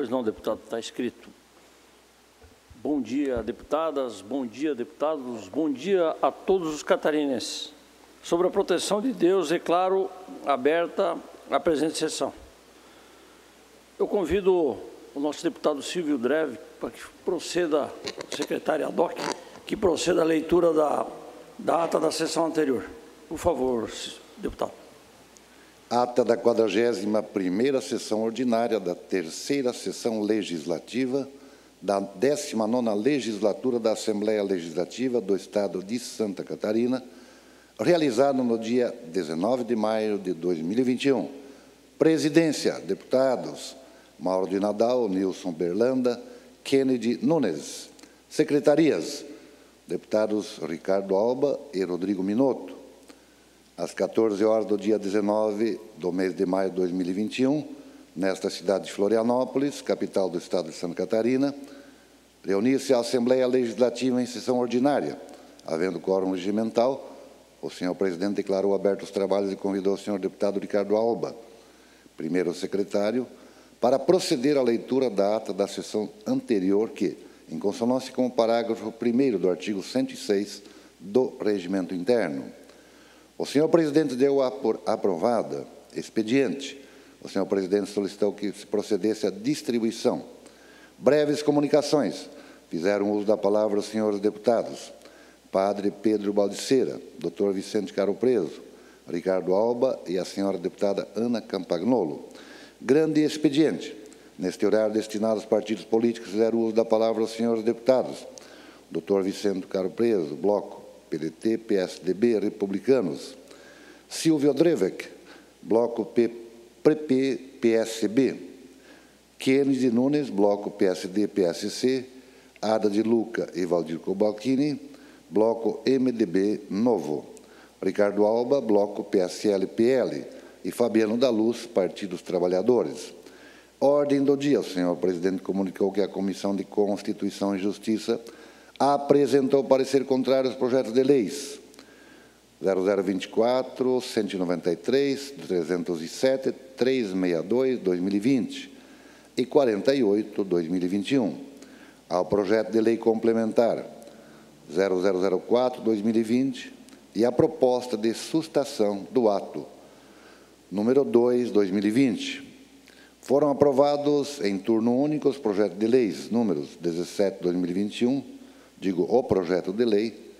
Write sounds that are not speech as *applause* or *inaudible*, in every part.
Pois não, deputado, está escrito. Bom dia, deputadas, bom dia, deputados, bom dia a todos os catarinenses. Sobre a proteção de Deus, declaro aberta a presente sessão. Eu convido o nosso deputado Silvio Dreve para que proceda, secretária Doc, que proceda a leitura da, da ata da sessão anterior. Por favor, deputado. Ata da 41ª sessão ordinária da terceira sessão legislativa da 19ª legislatura da Assembleia Legislativa do Estado de Santa Catarina, realizado no dia 19 de maio de 2021. Presidência, deputados Mauro de Nadal, Nilson Berlanda, Kennedy Nunes. Secretarias, deputados Ricardo Alba e Rodrigo Minotto às 14 horas do dia 19 do mês de maio de 2021, nesta cidade de Florianópolis, capital do estado de Santa Catarina, reuniu-se a Assembleia Legislativa em sessão ordinária. Havendo quórum regimental, o senhor presidente declarou abertos os trabalhos e convidou o senhor deputado Ricardo Alba, primeiro secretário, para proceder à leitura da ata da sessão anterior que, em consonância com o parágrafo 1 do artigo 106 do Regimento Interno, o senhor presidente deu aprovada expediente. O senhor presidente solicitou que se procedesse à distribuição. Breves comunicações. Fizeram uso da palavra os senhores deputados. Padre Pedro Baldiceira, doutor Vicente Caro Preso, Ricardo Alba e a senhora deputada Ana Campagnolo. Grande expediente. Neste horário destinado aos partidos políticos, fizeram uso da palavra os senhores deputados. Doutor Vicente Caro Preso, Bloco PDT, PSDB, Republicanos. Silvio Drevek, Bloco PP, PSB. Kennedy Nunes, Bloco PSD, PSC. Ada de Luca e Valdir Cobalcini, Bloco MDB Novo. Ricardo Alba, Bloco PSL-PL. E Fabiano da Luz, Partido dos Trabalhadores. Ordem do dia. O senhor presidente comunicou que a Comissão de Constituição e Justiça apresentou parecer contrário aos projetos de leis 0024, 193, 307, 362, 2020 e 48, 2021. Ao projeto de lei complementar 0004, 2020 e a proposta de sustação do ato número 2, 2020. Foram aprovados em turno único os projetos de leis números 17, 2021, digo, o projeto de lei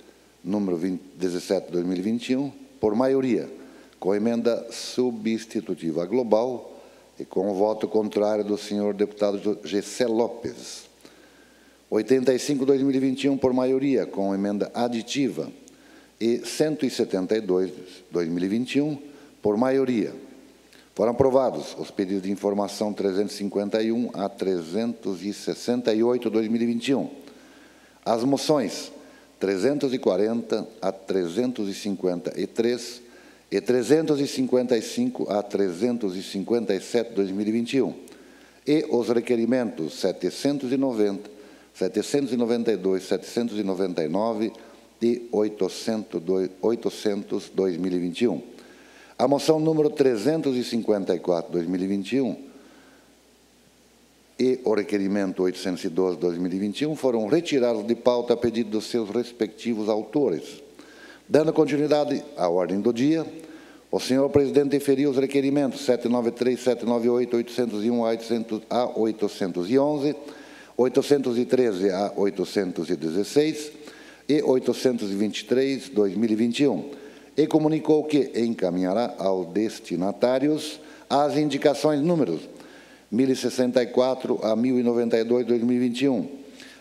número 20, 17 de 2021, por maioria, com emenda substitutiva global e com o voto contrário do senhor deputado Gessé Lopes. 85 de 2021 por maioria, com emenda aditiva, e 172 de 2021 por maioria. Foram aprovados os pedidos de informação 351 a 368 de 2021 as moções 340 a 353 e 355 a 357 de 2021 e os requerimentos 790, 792, 799 e 800, 800 2021. A moção número 354 2021 e o requerimento 812-2021 foram retirados de pauta a pedido dos seus respectivos autores. Dando continuidade à ordem do dia, o senhor presidente deferiu os requerimentos 793, 798, 801 a 811, 813 a 816 e 823, 2021, e comunicou que encaminhará aos destinatários as indicações números 1064 a 1092 de 2021.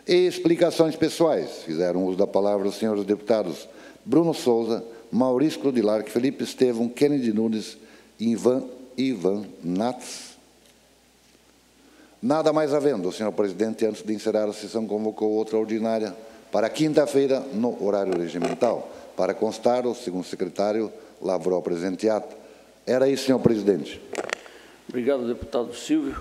E explicações pessoais. Fizeram uso da palavra os senhores deputados Bruno Souza, Maurício Crudilar, Felipe Estevam, Kennedy Nunes, Ivan, Ivan Nats. Nada mais havendo, senhor presidente, antes de encerrar a sessão, convocou outra ordinária para quinta-feira, no horário regimental. Para constar, o segundo secretário lavrou a presente ata. Era isso, senhor presidente. Obrigado, deputado Silvio.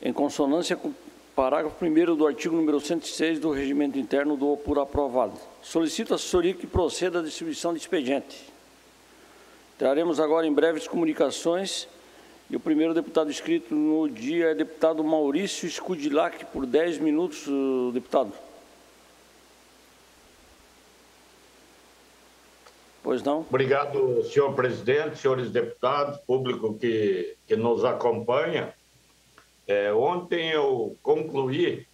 Em consonância com o parágrafo 1 do artigo número 106 do Regimento Interno, dou por aprovado. Solicito a assessoria que proceda à distribuição de expediente. Traremos agora em breves comunicações E o primeiro deputado inscrito no dia é deputado Maurício Scudilac, por 10 minutos, deputado. Pois não? Obrigado, senhor presidente, senhores deputados, público que, que nos acompanha. É, ontem eu concluí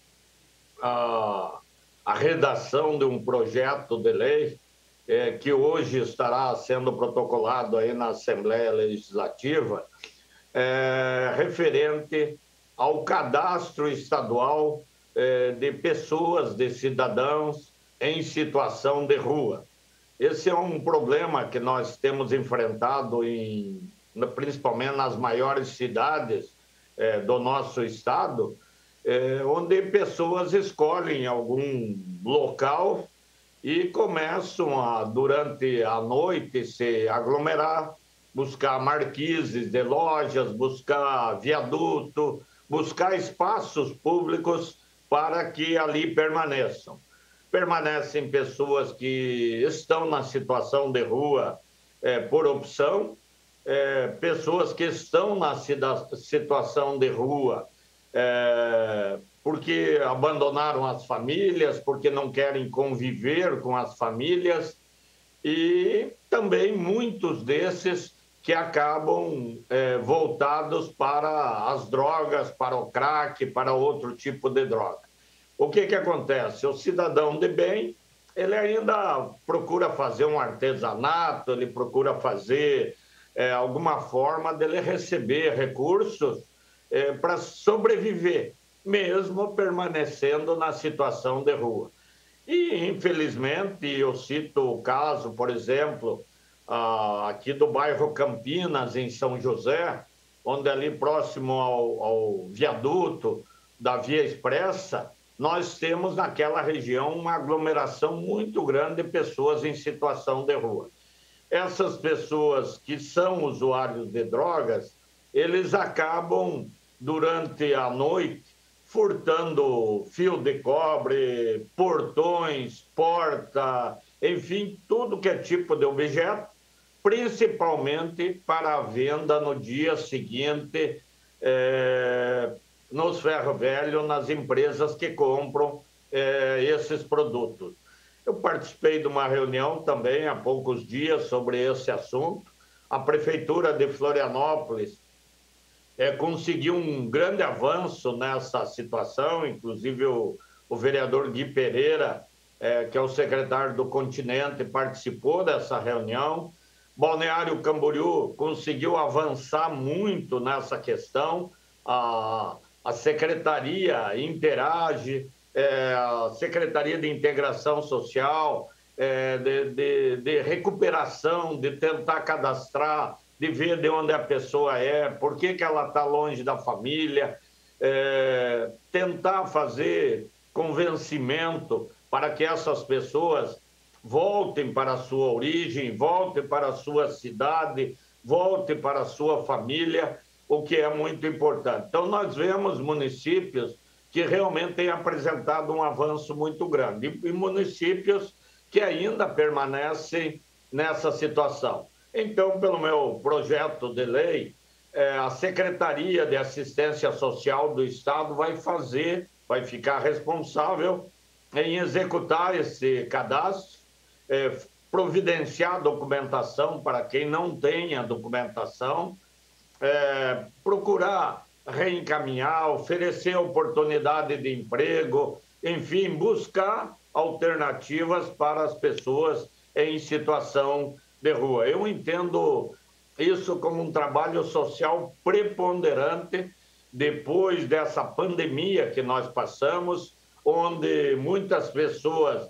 a, a redação de um projeto de lei é, que hoje estará sendo protocolado aí na Assembleia Legislativa, é, referente ao cadastro estadual é, de pessoas, de cidadãos em situação de rua. Esse é um problema que nós temos enfrentado, em, principalmente nas maiores cidades é, do nosso estado, é, onde pessoas escolhem algum local e começam a, durante a noite, se aglomerar, buscar marquises de lojas, buscar viaduto, buscar espaços públicos para que ali permaneçam. Permanecem pessoas que estão na situação de rua é, por opção, é, pessoas que estão na situação de rua é, porque abandonaram as famílias, porque não querem conviver com as famílias, e também muitos desses que acabam é, voltados para as drogas, para o crack, para outro tipo de droga. O que, que acontece? O cidadão de bem, ele ainda procura fazer um artesanato, ele procura fazer é, alguma forma dele receber recursos é, para sobreviver mesmo permanecendo na situação de rua. E, infelizmente, eu cito o caso, por exemplo, aqui do bairro Campinas, em São José, onde ali próximo ao, ao viaduto da Via Expressa, nós temos naquela região uma aglomeração muito grande de pessoas em situação de rua. Essas pessoas que são usuários de drogas, eles acabam durante a noite furtando fio de cobre, portões, porta, enfim, tudo que é tipo de objeto, principalmente para a venda no dia seguinte é, nos ferro velho, nas empresas que compram é, esses produtos. Eu participei de uma reunião também há poucos dias sobre esse assunto. A Prefeitura de Florianópolis é, conseguiu um grande avanço nessa situação, inclusive o, o vereador Gui Pereira, é, que é o secretário do Continente, participou dessa reunião. Balneário Camboriú conseguiu avançar muito nessa questão. A, a secretaria interage, é, a Secretaria de Integração Social, é, de, de, de recuperação, de tentar cadastrar de ver de onde a pessoa é, por que, que ela está longe da família, é, tentar fazer convencimento para que essas pessoas voltem para a sua origem, voltem para a sua cidade, voltem para a sua família, o que é muito importante. Então, nós vemos municípios que realmente têm apresentado um avanço muito grande e municípios que ainda permanecem nessa situação. Então, pelo meu projeto de lei, é, a Secretaria de Assistência Social do Estado vai fazer, vai ficar responsável em executar esse cadastro, é, providenciar documentação para quem não tenha documentação, é, procurar reencaminhar, oferecer oportunidade de emprego, enfim, buscar alternativas para as pessoas em situação de rua. Eu entendo isso como um trabalho social preponderante depois dessa pandemia que nós passamos, onde muitas pessoas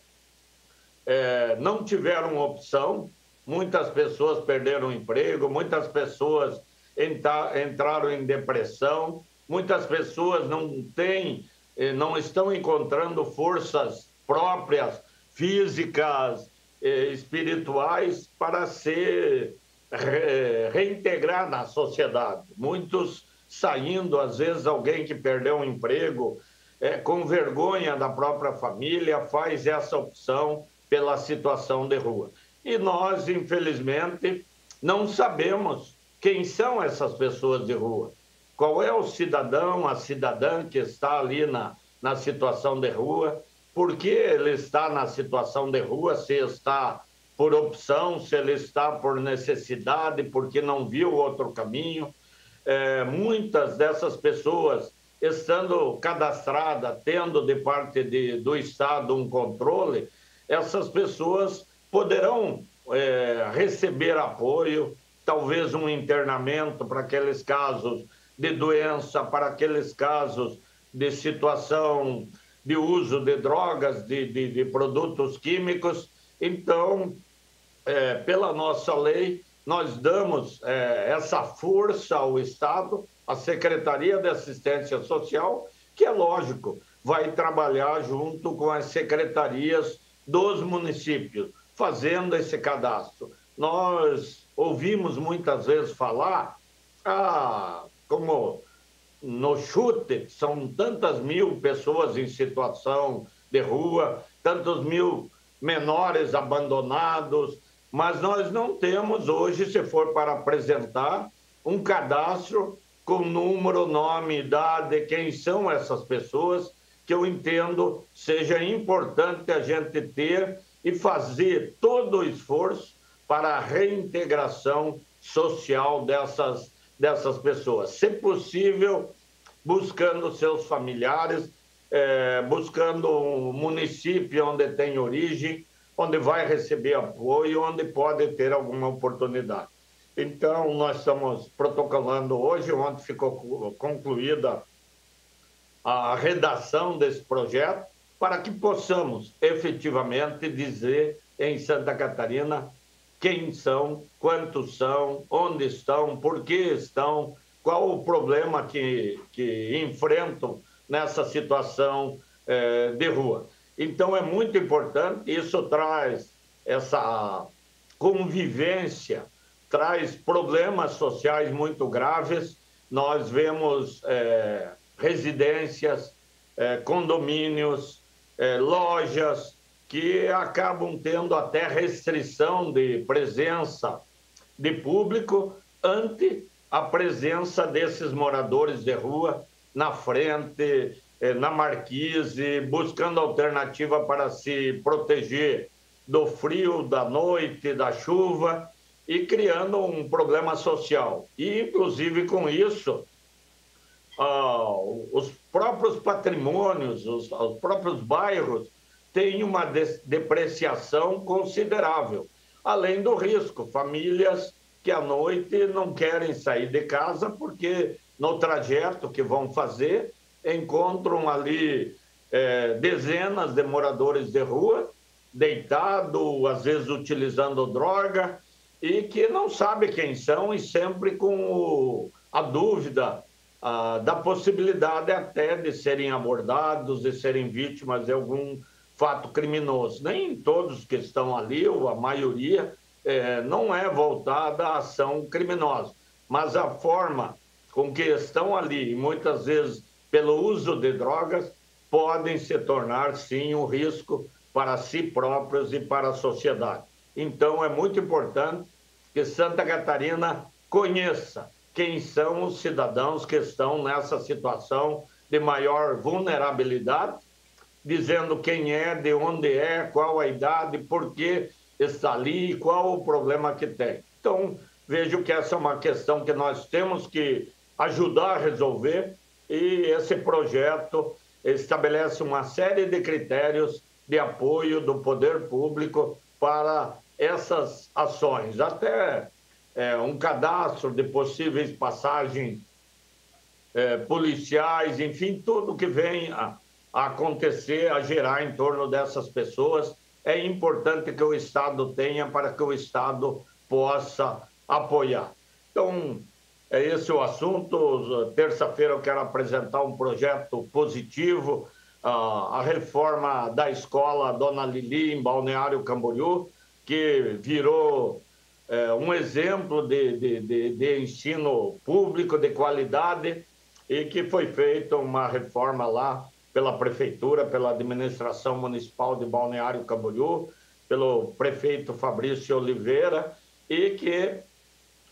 é, não tiveram opção, muitas pessoas perderam emprego, muitas pessoas entraram em depressão, muitas pessoas não têm, eh, não estão encontrando forças próprias, físicas, eh, espirituais para se re, reintegrar na sociedade. Muitos saindo, às vezes alguém que perdeu um emprego, é, com vergonha da própria família, faz essa opção pela situação de rua. E nós, infelizmente, não sabemos quem são essas pessoas de rua. Qual é o cidadão, a cidadã que está ali na, na situação de rua? Por que ele está na situação de rua? Se está por opção, se ele está por necessidade, porque não viu outro caminho. É, muitas dessas pessoas estando cadastrada, tendo de parte de, do Estado um controle, essas pessoas poderão é, receber apoio, talvez um internamento para aqueles casos de doença, para aqueles casos de situação de uso de drogas, de, de, de produtos químicos. Então, é, pela nossa lei, nós damos é, essa força ao Estado, à Secretaria de Assistência Social, que é lógico, vai trabalhar junto com as secretarias dos municípios, fazendo esse cadastro. Nós ouvimos muitas vezes falar, ah, como no chute, são tantas mil pessoas em situação de rua, tantos mil menores abandonados, mas nós não temos hoje, se for para apresentar, um cadastro com número, nome, idade, quem são essas pessoas, que eu entendo seja importante a gente ter e fazer todo o esforço para a reintegração social dessas, dessas pessoas. Se possível, buscando seus familiares, é, buscando um município onde tem origem, onde vai receber apoio, onde pode ter alguma oportunidade. Então, nós estamos protocolando hoje, ontem ficou concluída a redação desse projeto, para que possamos efetivamente dizer em Santa Catarina quem são, quantos são, onde estão, por que estão, qual o problema que, que enfrentam nessa situação eh, de rua. Então, é muito importante, isso traz essa convivência, traz problemas sociais muito graves. Nós vemos é, residências, é, condomínios, é, lojas que acabam tendo até restrição de presença de público ante a presença desses moradores de rua na frente, eh, na marquise, buscando alternativa para se proteger do frio, da noite, da chuva e criando um problema social. E, inclusive, com isso, ah, os próprios patrimônios, os, os, próprios bairros têm uma depreciação considerável, além do risco. Famílias que à noite não querem sair de casa porque no trajeto que vão fazer encontram ali é, dezenas de moradores de rua, deitado, às vezes utilizando droga, e que não sabe quem são e sempre com o, a dúvida a, da possibilidade até de serem abordados, de serem vítimas de algum fato criminoso. Nem todos que estão ali, ou a maioria, é, não é voltada à ação criminosa, mas a forma com que estão ali, muitas vezes pelo uso de drogas, podem se tornar, sim, um risco para si próprios e para a sociedade. Então, é muito importante que Santa Catarina conheça quem são os cidadãos que estão nessa situação de maior vulnerabilidade, dizendo quem é, de onde é, qual a idade, por que está ali, qual o problema que tem. Então, vejo que essa é uma questão que nós temos que ajudar a resolver e esse projeto estabelece uma série de critérios de apoio do poder público para essas ações, até é, um cadastro de possíveis passagens é, policiais, enfim, tudo que vem a, acontecer, a gerar em torno dessas pessoas, é importante que o Estado tenha para que o Estado possa apoiar. Então, é esse o assunto. Terça-feira eu quero apresentar um projeto positivo, a reforma da escola Dona Lili, em Balneário Camboriú, que virou é, um exemplo de, de, de, de ensino público de qualidade e que foi feita uma reforma lá pela prefeitura, pela administração municipal de Balneário Camboriú, pelo prefeito Fabrício Oliveira e que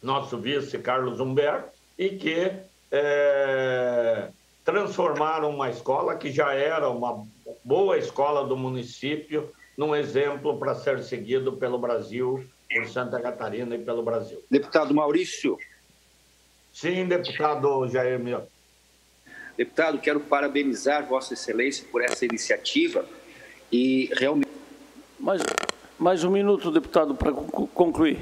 nosso vice Carlos Humberto, e que é, transformaram uma escola que já era uma boa escola do município num exemplo para ser seguido pelo Brasil, por Santa Catarina e pelo Brasil. Deputado Maurício. Sim, deputado Jair. Deputado, quero parabenizar Vossa Excelência por essa iniciativa e realmente. Mais, mais um minuto, deputado, para concluir.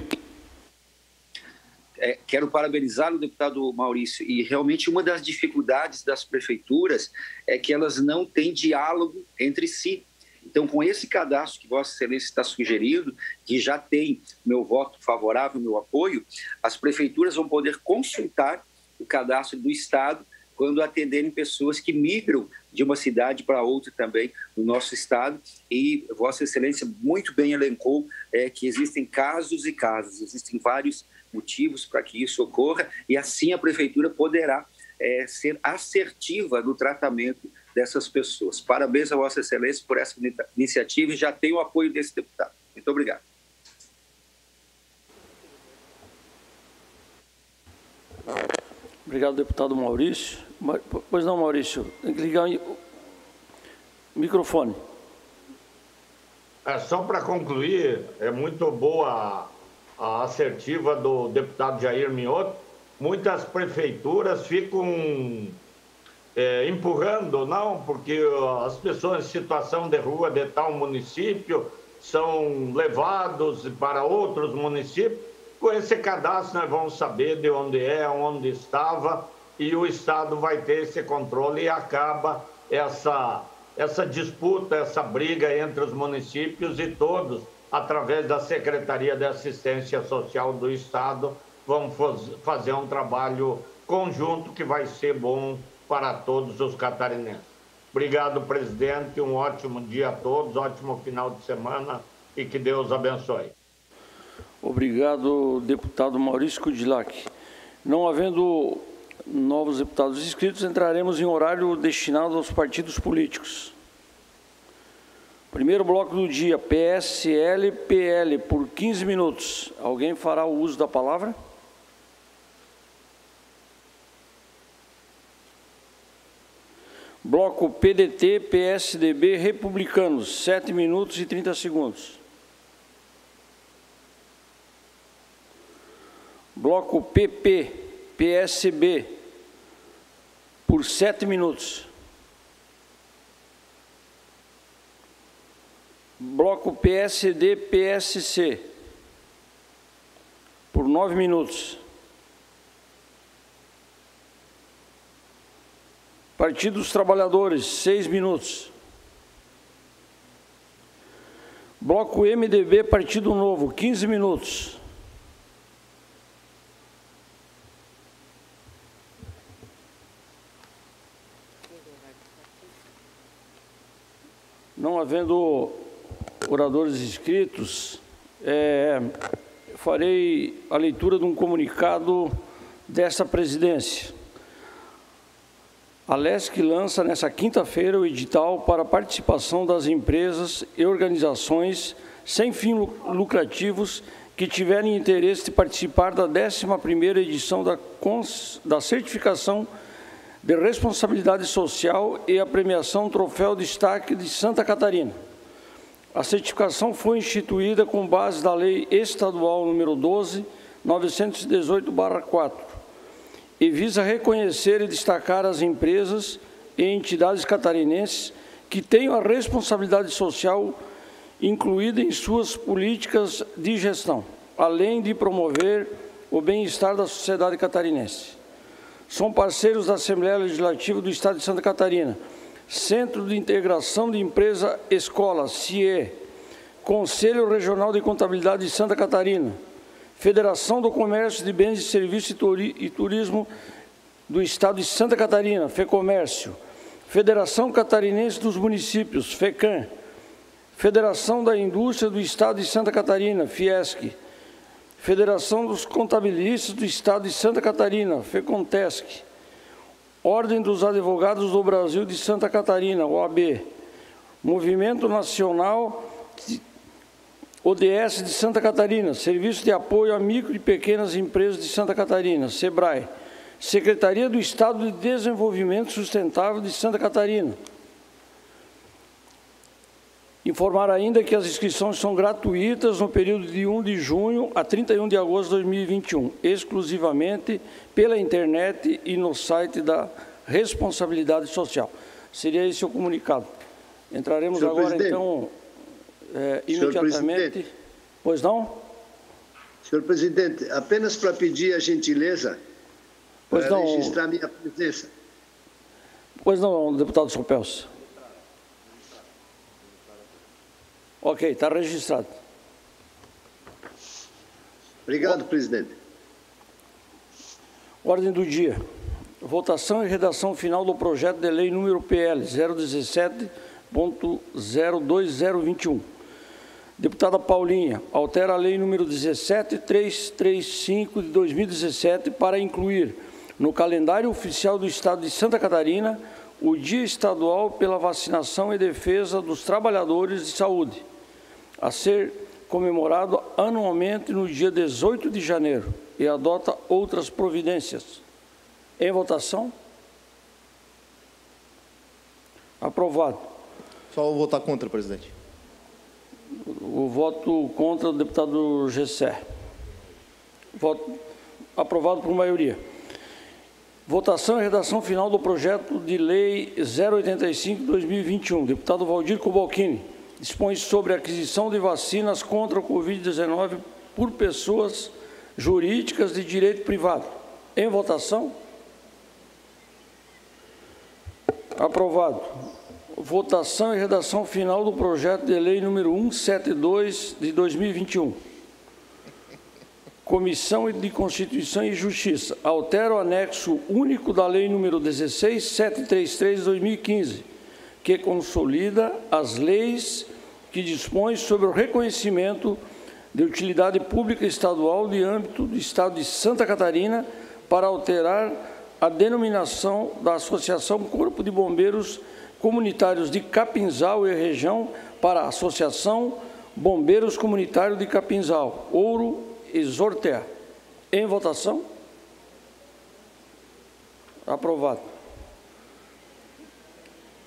É, quero parabenizar o deputado Maurício. E realmente uma das dificuldades das prefeituras é que elas não têm diálogo entre si. Então, com esse cadastro que Vossa Excelência está sugerindo, que já tem meu voto favorável, meu apoio, as prefeituras vão poder consultar o cadastro do Estado quando atenderem pessoas que migram de uma cidade para outra também no nosso estado. E Vossa Excelência muito bem elencou é, que existem casos e casos, existem vários motivos para que isso ocorra, e assim a prefeitura poderá é, ser assertiva no tratamento dessas pessoas. Parabéns a Vossa Excelência por essa iniciativa e já tem o apoio desse deputado. Muito obrigado. Obrigado, deputado Maurício. Pois não, Maurício, tem que ligar o microfone. É, só para concluir, é muito boa a assertiva do deputado Jair Mioto, muitas prefeituras ficam é, empurrando, não, porque as pessoas em situação de rua de tal município são levados para outros municípios. Com esse cadastro, nós vamos saber de onde é, onde estava, e o Estado vai ter esse controle e acaba essa, essa disputa, essa briga entre os municípios e todos através da Secretaria de Assistência Social do Estado, vamos fazer um trabalho conjunto que vai ser bom para todos os catarinenses. Obrigado, presidente. Um ótimo dia a todos, ótimo final de semana e que Deus abençoe. Obrigado, deputado Maurício Kudilac. Não havendo novos deputados inscritos, entraremos em horário destinado aos partidos políticos. Primeiro bloco do dia, PSL, PL, por 15 minutos. Alguém fará o uso da palavra? Bloco PDT, PSDB, Republicanos, 7 minutos e 30 segundos. Bloco PP, PSB, por 7 minutos. Bloco PSD, PSC, por nove minutos. Partido dos Trabalhadores, seis minutos. Bloco MDB, Partido Novo, 15 minutos. Havendo oradores inscritos, é, farei a leitura de um comunicado dessa presidência. A LESC lança nessa quinta-feira o edital para participação das empresas e organizações sem fins lucrativos que tiverem interesse de participar da 11ª edição da, da certificação de responsabilidade social e a premiação Troféu Destaque de Santa Catarina. A certificação foi instituída com base da Lei Estadual número 12, 918-4, e visa reconhecer e destacar as empresas e entidades catarinenses que tenham a responsabilidade social incluída em suas políticas de gestão, além de promover o bem-estar da sociedade catarinense. São parceiros da Assembleia Legislativa do Estado de Santa Catarina, Centro de Integração de Empresa Escola, CIE, Conselho Regional de Contabilidade de Santa Catarina, Federação do Comércio de Bens e Serviços e Turismo do Estado de Santa Catarina, FEComércio, Federação Catarinense dos Municípios, FECAM, Federação da Indústria do Estado de Santa Catarina, FIESC, Federação dos Contabilistas do Estado de Santa Catarina, FECONTESC, Ordem dos Advogados do Brasil de Santa Catarina, OAB, Movimento Nacional ODS de Santa Catarina, Serviço de Apoio a Micro e Pequenas Empresas de Santa Catarina, SEBRAE. Secretaria do Estado de Desenvolvimento Sustentável de Santa Catarina. Informar ainda que as inscrições são gratuitas no período de 1 de junho a 31 de agosto de 2021, exclusivamente pela internet e no site da Responsabilidade Social. Seria esse o comunicado. Entraremos Senhor agora, presidente. então, é, imediatamente. Pois não? Senhor presidente, apenas para pedir a gentileza pois para não, registrar minha presença. Pois não, deputado Sopelso. Ok, está registrado. Obrigado, presidente. Ordem do dia. Votação e redação final do projeto de lei número PL 017.02021. Deputada Paulinha, altera a lei número 17335 de 2017 para incluir no calendário oficial do Estado de Santa Catarina o Dia Estadual pela Vacinação e Defesa dos Trabalhadores de Saúde a ser comemorado anualmente no dia 18 de janeiro e adota outras providências. Em votação? Aprovado. Só vou votar contra, presidente. O voto contra o deputado Gessé. Voto aprovado por maioria. Votação e redação final do projeto de lei 085-2021. Deputado Valdir Cobalcini dispõe sobre a aquisição de vacinas contra o Covid-19 por pessoas jurídicas de direito privado. Em votação? Aprovado. Votação e redação final do projeto de lei número 172 de 2021. Comissão de Constituição e Justiça altera o anexo único da lei número 16733 de 2015, que consolida as leis que dispõe sobre o reconhecimento de utilidade pública estadual de âmbito do Estado de Santa Catarina para alterar a denominação da Associação Corpo de Bombeiros Comunitários de Capinzal e região para Associação Bombeiros Comunitários de Capinzal, Ouro e Zortea. Em votação? Aprovado.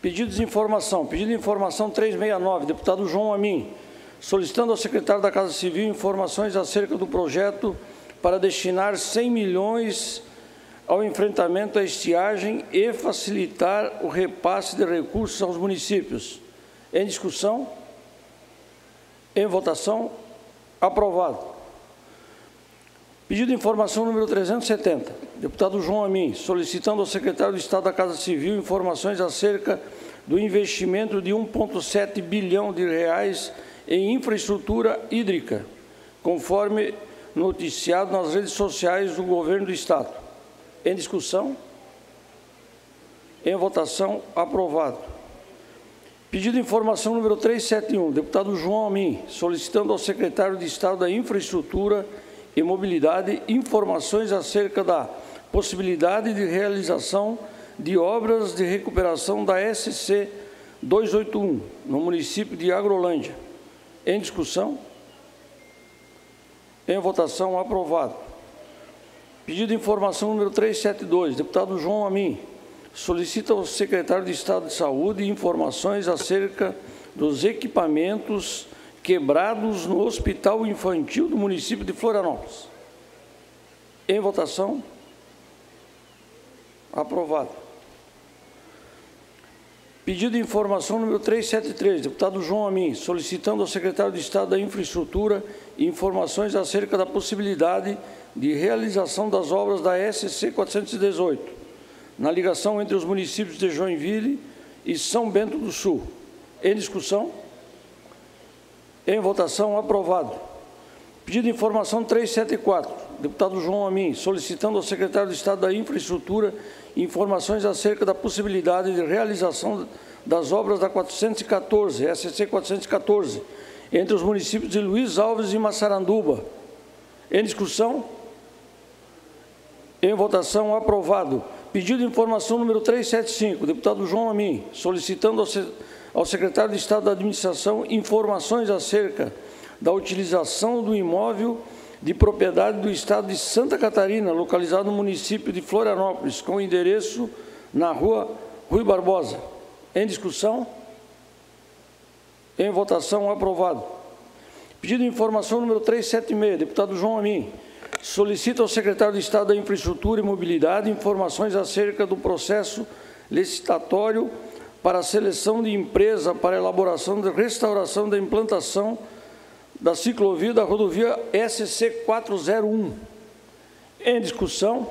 Pedido de informação. Pedido de informação 369, deputado João Amin, solicitando ao secretário da Casa Civil informações acerca do projeto para destinar 100 milhões ao enfrentamento da estiagem e facilitar o repasse de recursos aos municípios. Em discussão? Em votação? Aprovado. Pedido de informação número 370, deputado João Amin, solicitando ao secretário de Estado da Casa Civil informações acerca do investimento de 1,7 bilhão de reais em infraestrutura hídrica, conforme noticiado nas redes sociais do governo do Estado. Em discussão? Em votação, aprovado. Pedido de informação número 371, deputado João Amin, solicitando ao secretário de Estado da Infraestrutura e Mobilidade informações acerca da possibilidade de realização de obras de recuperação da SC 281, no município de Agrolândia. Em discussão? Em votação, aprovado. Pedido de informação número 372, deputado João Amin, solicita ao secretário de Estado de Saúde informações acerca dos equipamentos quebrados no Hospital Infantil do município de Florianópolis. Em votação. Aprovado. Pedido de informação número 373, deputado João Amin, solicitando ao secretário de Estado da Infraestrutura informações acerca da possibilidade de realização das obras da SC 418, na ligação entre os municípios de Joinville e São Bento do Sul. Em discussão? Em votação, aprovado. Pedido de informação 374, deputado João Amin, solicitando ao secretário de Estado da Infraestrutura informações acerca da possibilidade de realização das obras da 414, SC 414, entre os municípios de Luiz Alves e Massaranduba. Em discussão? Em votação, aprovado. Pedido de informação número 375, deputado João Amin, solicitando ao ao secretário de Estado da Administração informações acerca da utilização do imóvel de propriedade do Estado de Santa Catarina, localizado no município de Florianópolis, com endereço na rua Rui Barbosa. Em discussão? Em votação, aprovado. Pedido de informação número 376, deputado João Amin. Solicita ao secretário de Estado da Infraestrutura e Mobilidade informações acerca do processo licitatório para a seleção de empresa para elaboração de restauração da implantação da ciclovia da rodovia SC 401. Em discussão,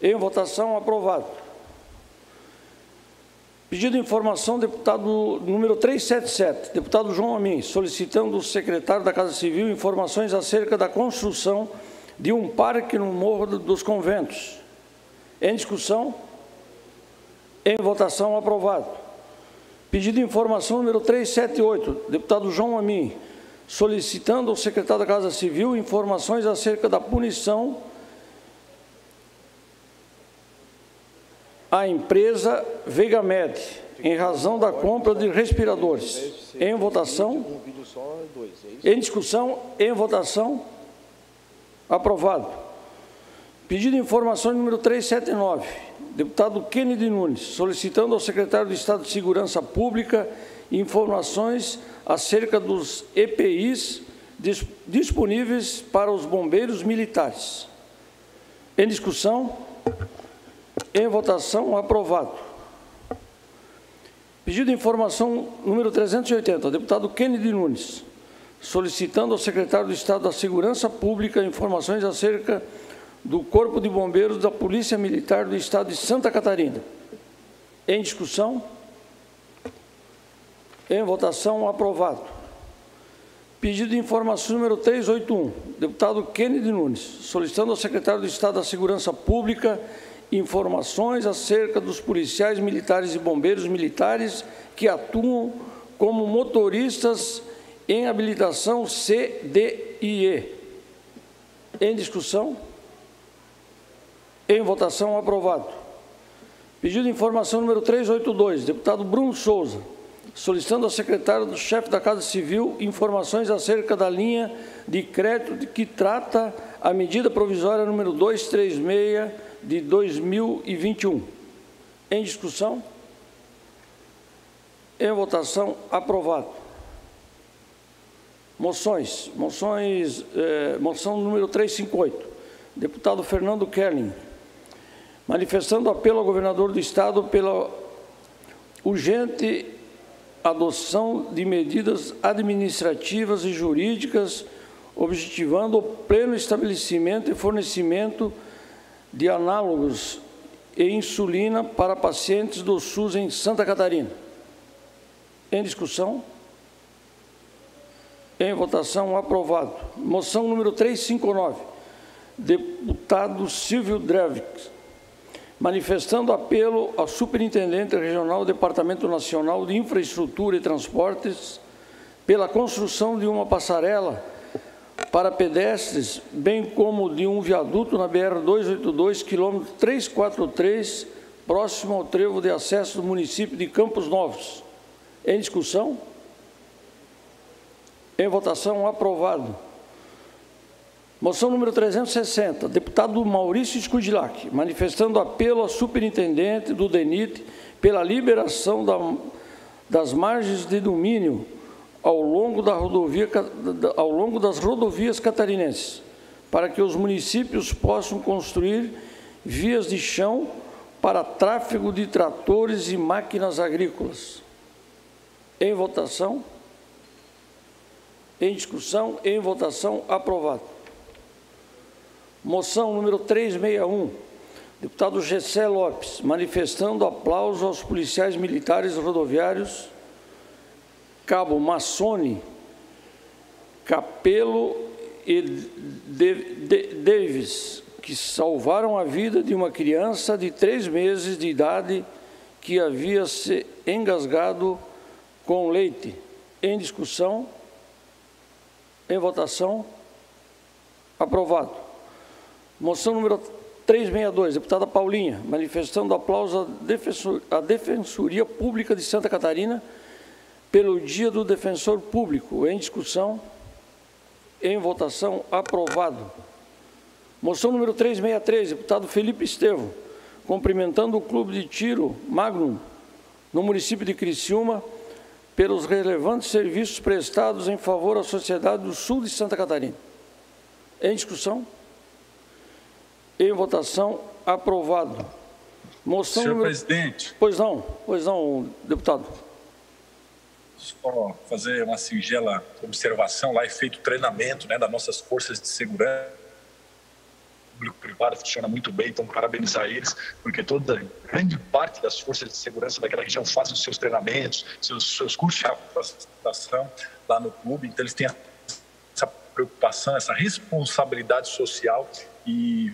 em votação, aprovado. Pedido de informação, deputado número 377, deputado João Amin, solicitando ao secretário da Casa Civil informações acerca da construção de um parque no Morro dos Conventos. Em discussão, em votação, aprovado. Pedido de informação número 378, deputado João Amin, solicitando ao secretário da Casa Civil informações acerca da punição à empresa Vegamed, em razão da compra de respiradores. Em votação. Em discussão, em votação. Aprovado. Pedido de informação número 379, deputado Kennedy Nunes, solicitando ao secretário de Estado de Segurança Pública informações acerca dos EPIs disponíveis para os bombeiros militares. Em discussão, em votação, aprovado. Pedido de informação número 380, deputado Kennedy Nunes, solicitando ao secretário de Estado da Segurança Pública informações acerca do Corpo de Bombeiros da Polícia Militar do Estado de Santa Catarina. Em discussão, em votação, aprovado. Pedido de informação número 381, deputado Kennedy Nunes, solicitando ao secretário de Estado da Segurança Pública informações acerca dos policiais militares e bombeiros militares que atuam como motoristas em habilitação CDIE. Em discussão? Em votação, aprovado. Pedido de informação número 382, deputado Bruno Souza, solicitando ao secretário do chefe da Casa Civil informações acerca da linha de crédito que trata a medida provisória número 236 de 2021. Em discussão? Em votação, aprovado. Moções. Moções, eh, moção número 358. Deputado Fernando Kelling, manifestando apelo ao governador do Estado pela urgente adoção de medidas administrativas e jurídicas objetivando o pleno estabelecimento e fornecimento de análogos e insulina para pacientes do SUS em Santa Catarina. Em discussão? Em votação, aprovado. Moção número 359, deputado Silvio Drevix, manifestando apelo ao Superintendente Regional do Departamento Nacional de Infraestrutura e Transportes pela construção de uma passarela para pedestres, bem como de um viaduto na BR-282, quilômetro 343, próximo ao trevo de acesso do município de Campos Novos. Em discussão? Em votação, aprovado. Moção número 360, deputado Maurício Scudilac, manifestando apelo ao superintendente do DENIT pela liberação da, das margens de domínio ao longo, da rodovia, ao longo das rodovias catarinenses, para que os municípios possam construir vias de chão para tráfego de tratores e máquinas agrícolas. Em votação. Em discussão, em votação, aprovado. Moção número 361, deputado Gessé Lopes, manifestando aplauso aos policiais militares rodoviários Cabo Massone, Capelo e Davis, que salvaram a vida de uma criança de três meses de idade que havia se engasgado com leite. Em discussão, em votação, aprovado. Moção número 362, deputada Paulinha, manifestando aplauso à Defensoria Pública de Santa Catarina pelo Dia do Defensor Público. Em discussão, em votação, aprovado. Moção número 363, deputado Felipe Estevo, cumprimentando o Clube de Tiro Magnum, no município de Criciúma, pelos relevantes serviços prestados em favor à sociedade do sul de Santa Catarina. Em discussão? Em votação, aprovado. Moção Senhor número... presidente. Pois não, pois não, deputado. Só fazer uma singela observação. Lá é feito treinamento né, das nossas forças de segurança público-privado funciona muito bem, então parabenizar eles, porque toda grande parte das forças de segurança daquela região fazem os seus treinamentos, seus, seus cursos de capacitação lá no clube, então eles têm essa preocupação, essa responsabilidade social e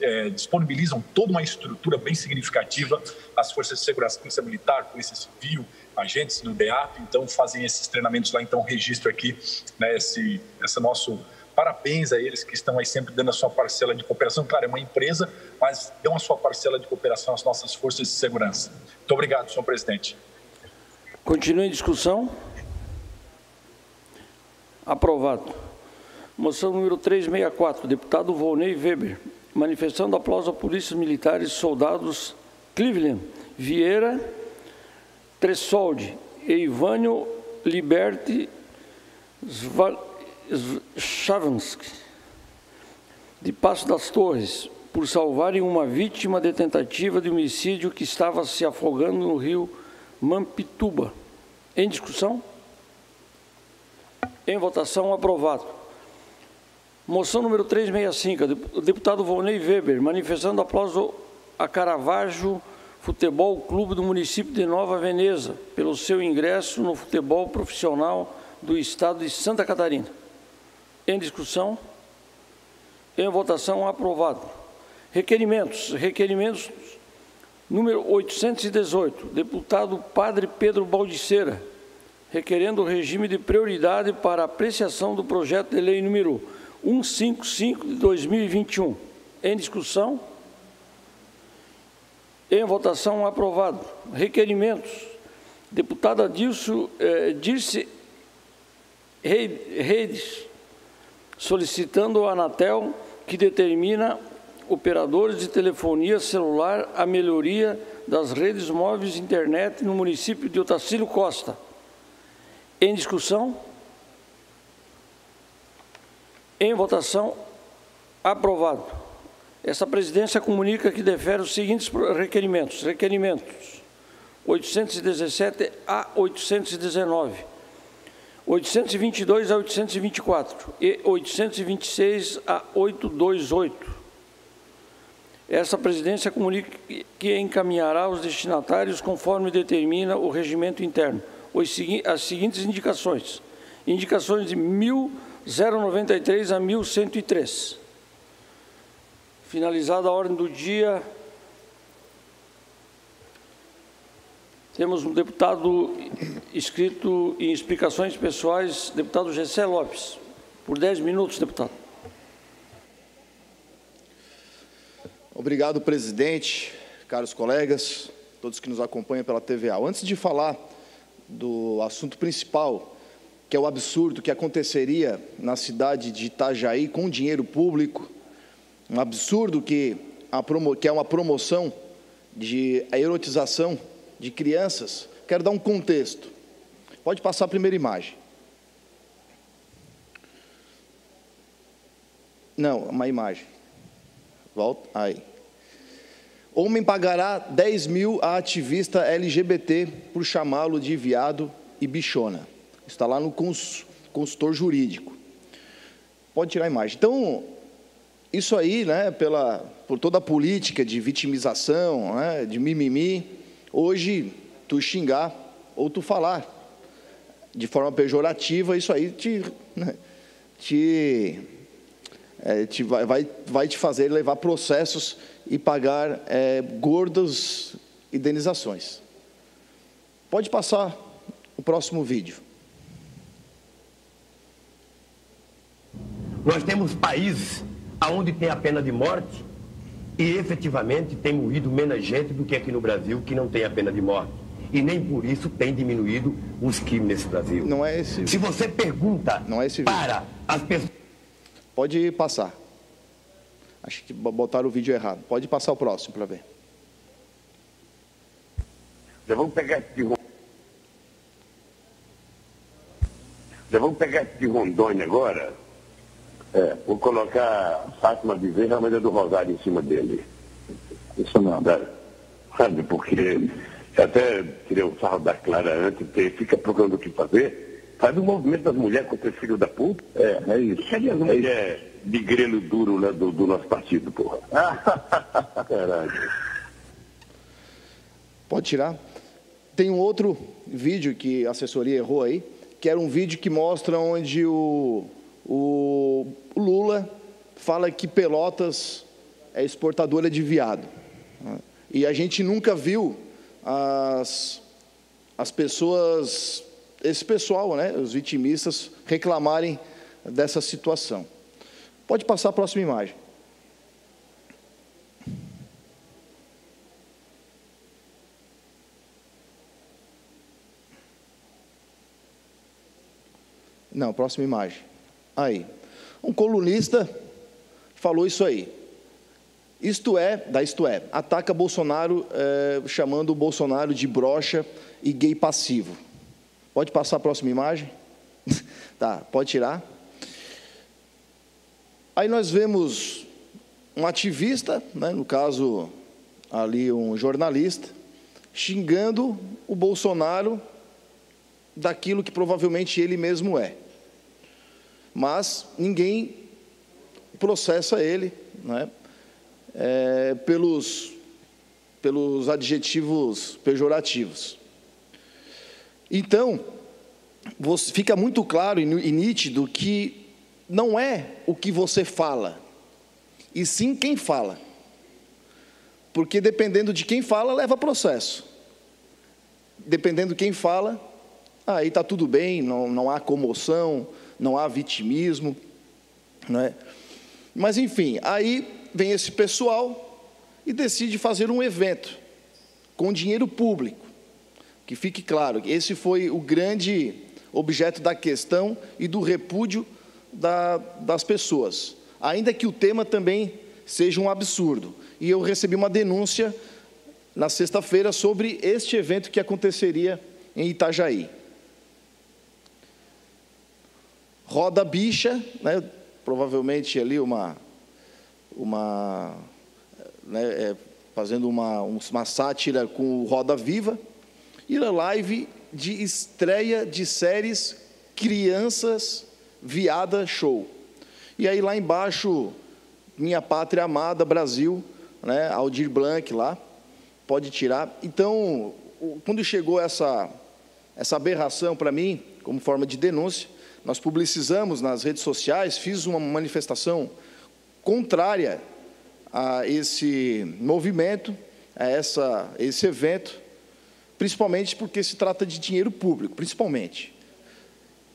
é, disponibilizam toda uma estrutura bem significativa as forças de segurança, polícia militar, polícia civil, agentes do DEAP, então fazem esses treinamentos lá, então registro aqui né, esse, esse nosso Parabéns a eles que estão aí sempre dando a sua parcela de cooperação. Claro, é uma empresa, mas dão a sua parcela de cooperação às nossas forças de segurança. Muito obrigado, senhor presidente. Continua em discussão. Aprovado. Moção número 364, deputado Volney Weber, manifestando aplauso à Polícia Militar e soldados Cleveland, Vieira, Tressoldi e Ivânio Liberti Chavansky, de Passo das Torres, por salvarem uma vítima de tentativa de homicídio que estava se afogando no rio Mampituba. Em discussão? Em votação, aprovado. Moção número 365, o deputado Volney Weber, manifestando aplauso a Caravaggio Futebol Clube do município de Nova Veneza, pelo seu ingresso no futebol profissional do estado de Santa Catarina. Em discussão? Em votação, aprovado. Requerimentos. Requerimentos número 818, deputado Padre Pedro Baldiceira, requerendo regime de prioridade para apreciação do projeto de lei número 155 de 2021. Em discussão? Em votação, aprovado. Requerimentos. Deputada Dilce, eh, Dirce Reis, solicitando ao Anatel que determina operadores de telefonia celular a melhoria das redes móveis de internet no município de Otacílio Costa. Em discussão? Em votação, aprovado. Essa presidência comunica que defere os seguintes requerimentos. Requerimentos 817 a 819 822 a 824 e 826 a 828. Essa presidência comunica que encaminhará os destinatários conforme determina o regimento interno. As seguintes indicações. Indicações de 1093 a 1103. Finalizada a ordem do dia, Temos um deputado inscrito em explicações pessoais, deputado Gessé Lopes. Por 10 minutos, deputado. Obrigado, presidente, caros colegas, todos que nos acompanham pela TVA. Antes de falar do assunto principal, que é o absurdo que aconteceria na cidade de Itajaí com dinheiro público, um absurdo que, promo, que é uma promoção de erotização de crianças, quero dar um contexto. Pode passar a primeira imagem. Não, uma imagem. Volta, aí. Homem pagará 10 mil a ativista LGBT por chamá-lo de viado e bichona. Está lá no consultor jurídico. Pode tirar a imagem. Então, isso aí, né, pela, por toda a política de vitimização, né, de mimimi, Hoje, tu xingar ou tu falar de forma pejorativa, isso aí te, né, te, é, te vai, vai, vai, te fazer levar processos e pagar é, gordas indenizações. Pode passar o próximo vídeo. Nós temos países onde tem a pena de morte e efetivamente tem morrido menos gente do que aqui no Brasil, que não tem a pena de morte. e nem por isso tem diminuído os crimes nesse Brasil. Não é esse. Se você pergunta não é esse para as pessoas. Pode passar. Acho que botaram o vídeo errado. Pode passar o próximo para ver. Já vamos pegar esse de Já vamos pegar esse de Rondônia agora. É, vou colocar Fátima Bezerra, mas é do Rosário em cima dele. Isso não. Sabe, porque até tirei um sarro da Clara antes, porque fica procurando o que fazer. Faz o um movimento das mulheres contra esse filho da puta. É, é isso. Cadê as mulheres é de grelo duro né, do, do nosso partido, porra? *laughs* Caralho. Pode tirar. Tem um outro vídeo que a assessoria errou aí, que era um vídeo que mostra onde o, o Lula fala que Pelotas é exportadora de viado. E a gente nunca viu as, as pessoas, esse pessoal, né, os vitimistas, reclamarem dessa situação. Pode passar a próxima imagem. Não, próxima imagem. Aí. Um colunista falou isso aí. Isto é, da isto é, ataca Bolsonaro, é, chamando o Bolsonaro de brocha e gay passivo. Pode passar a próxima imagem? *laughs* tá, pode tirar. Aí nós vemos um ativista, né, no caso ali um jornalista, xingando o Bolsonaro daquilo que provavelmente ele mesmo é mas ninguém processa ele né, é, pelos, pelos adjetivos pejorativos. Então, você, fica muito claro e nítido que não é o que você fala, e sim quem fala. Porque dependendo de quem fala, leva processo. Dependendo de quem fala, aí está tudo bem, não, não há comoção, não há vitimismo. Não é? Mas, enfim, aí vem esse pessoal e decide fazer um evento com dinheiro público. Que fique claro, esse foi o grande objeto da questão e do repúdio da, das pessoas. Ainda que o tema também seja um absurdo. E eu recebi uma denúncia na sexta-feira sobre este evento que aconteceria em Itajaí roda bicha, né, provavelmente ali uma, uma né, é, fazendo uma, uma sátira com o Roda Viva, e a live de estreia de séries Crianças Viada Show. E aí lá embaixo, Minha Pátria Amada, Brasil, né, Aldir Blanc lá, pode tirar. Então, quando chegou essa, essa aberração para mim, como forma de denúncia, nós publicizamos nas redes sociais, fiz uma manifestação contrária a esse movimento, a essa, esse evento, principalmente porque se trata de dinheiro público, principalmente.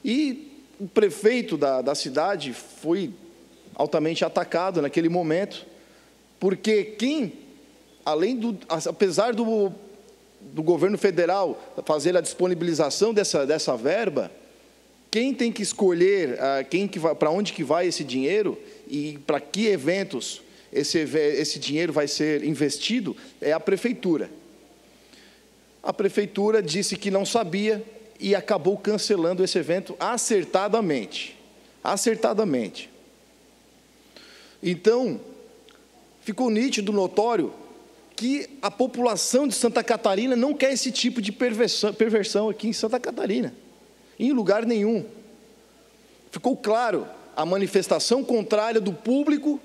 E o prefeito da, da cidade foi altamente atacado naquele momento, porque quem, além do, apesar do, do governo federal fazer a disponibilização dessa, dessa verba, quem tem que escolher uh, quem que para onde que vai esse dinheiro e para que eventos esse, esse dinheiro vai ser investido é a prefeitura. A prefeitura disse que não sabia e acabou cancelando esse evento acertadamente. Acertadamente. Então, ficou nítido, notório, que a população de Santa Catarina não quer esse tipo de perversão, perversão aqui em Santa Catarina em lugar nenhum. Ficou claro a manifestação contrária do público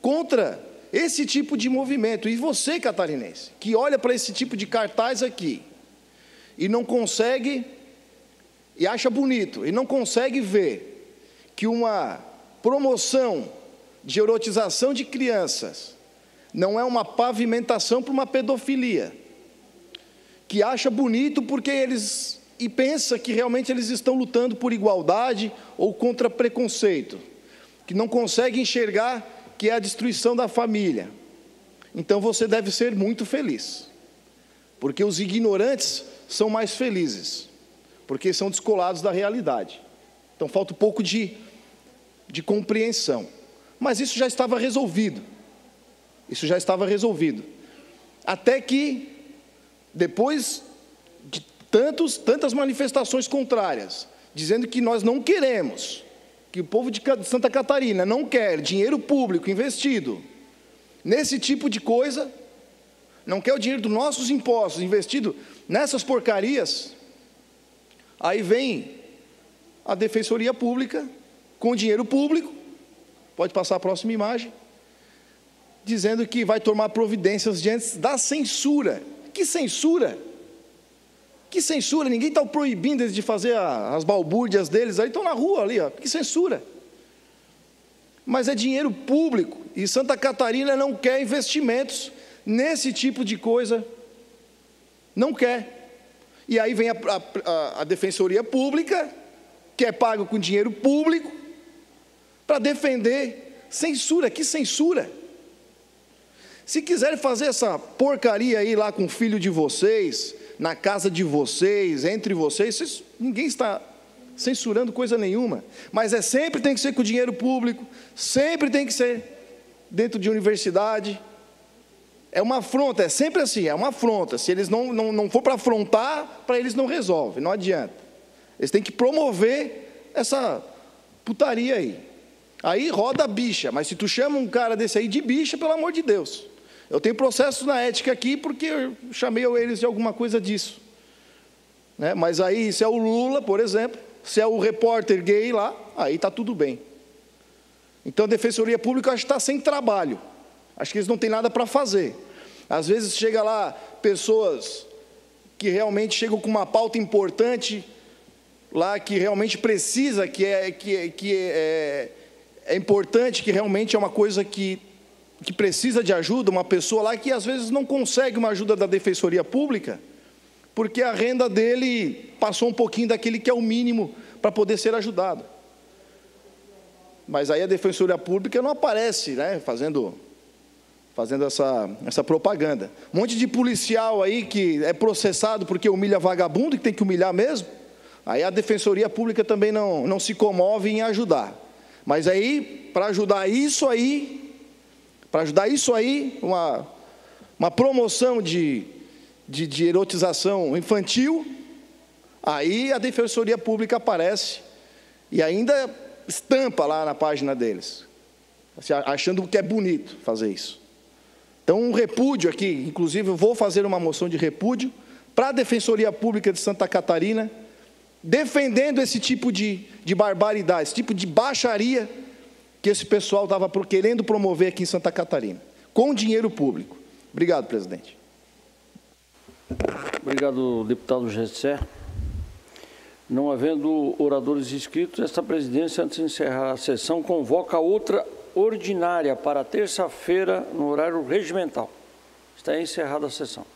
contra esse tipo de movimento. E você, catarinense, que olha para esse tipo de cartaz aqui e não consegue, e acha bonito, e não consegue ver que uma promoção de erotização de crianças não é uma pavimentação para uma pedofilia, que acha bonito porque eles e pensa que realmente eles estão lutando por igualdade ou contra preconceito, que não consegue enxergar que é a destruição da família. Então você deve ser muito feliz, porque os ignorantes são mais felizes, porque são descolados da realidade. Então falta um pouco de, de compreensão. Mas isso já estava resolvido. Isso já estava resolvido. Até que, depois de tantos, tantas manifestações contrárias, dizendo que nós não queremos, que o povo de Santa Catarina não quer dinheiro público investido nesse tipo de coisa, não quer o dinheiro dos nossos impostos investido nessas porcarias, aí vem a Defensoria Pública com dinheiro público, pode passar a próxima imagem, dizendo que vai tomar providências diante da censura. Que censura? Que censura? Ninguém está proibindo eles de fazer as balbúrdias deles, aí estão na rua ali, ó. que censura? Mas é dinheiro público, e Santa Catarina não quer investimentos nesse tipo de coisa, não quer. E aí vem a, a, a Defensoria Pública, que é pago com dinheiro público, para defender censura, que censura? Se quiserem fazer essa porcaria aí lá com o filho de vocês, na casa de vocês, entre vocês, vocês ninguém está censurando coisa nenhuma, mas é sempre tem que ser com dinheiro público, sempre tem que ser dentro de universidade. É uma afronta, é sempre assim, é uma afronta. Se eles não, não, não for para afrontar, para eles não resolve, não adianta. Eles têm que promover essa putaria aí. Aí roda a bicha, mas se tu chama um cara desse aí de bicha, pelo amor de Deus. Eu tenho processo na ética aqui porque eu chamei eles de alguma coisa disso. Né? Mas aí, se é o Lula, por exemplo, se é o repórter gay lá, aí está tudo bem. Então a Defensoria Pública acho que está sem trabalho. Acho que eles não têm nada para fazer. Às vezes chega lá pessoas que realmente chegam com uma pauta importante, lá que realmente precisa, que é, que, é, que é, é importante, que realmente é uma coisa que que precisa de ajuda, uma pessoa lá que às vezes não consegue uma ajuda da defensoria pública, porque a renda dele passou um pouquinho daquele que é o mínimo para poder ser ajudado. Mas aí a defensoria pública não aparece, né, fazendo fazendo essa, essa propaganda. Um monte de policial aí que é processado porque humilha vagabundo, que tem que humilhar mesmo. Aí a defensoria pública também não, não se comove em ajudar. Mas aí, para ajudar isso aí, para ajudar isso aí, uma, uma promoção de, de, de erotização infantil, aí a Defensoria Pública aparece e ainda estampa lá na página deles, assim, achando que é bonito fazer isso. Então, um repúdio aqui, inclusive eu vou fazer uma moção de repúdio para a Defensoria Pública de Santa Catarina, defendendo esse tipo de, de barbaridade, esse tipo de baixaria que esse pessoal estava querendo promover aqui em Santa Catarina, com dinheiro público. Obrigado, presidente. Obrigado, deputado Gessé. Não havendo oradores inscritos, esta presidência, antes de encerrar a sessão, convoca outra ordinária para terça-feira, no horário regimental. Está encerrada a sessão.